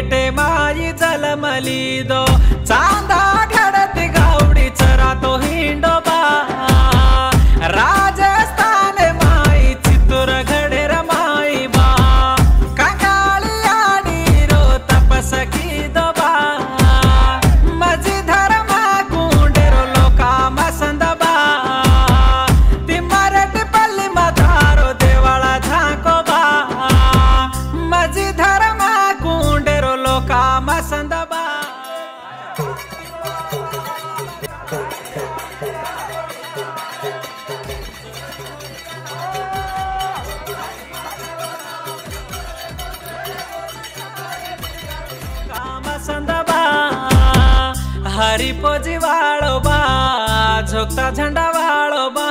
ಬೇಟೆ ಮಾಯಿ ಜಲಮಲಿದೋ मुर्दाबा हरी पोजी वाड़ो बा झोंकता झंडा वाड़ो बा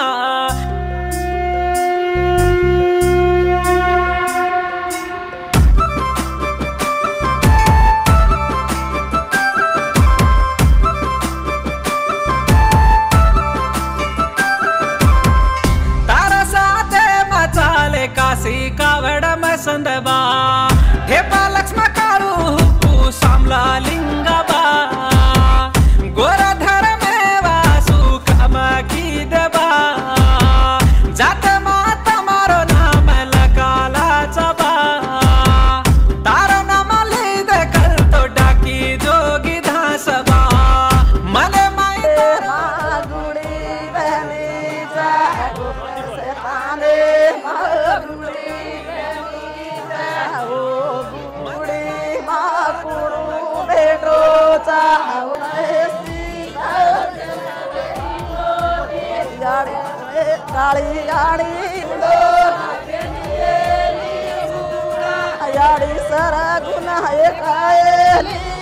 काली याड़ी याड़ी सर गुना है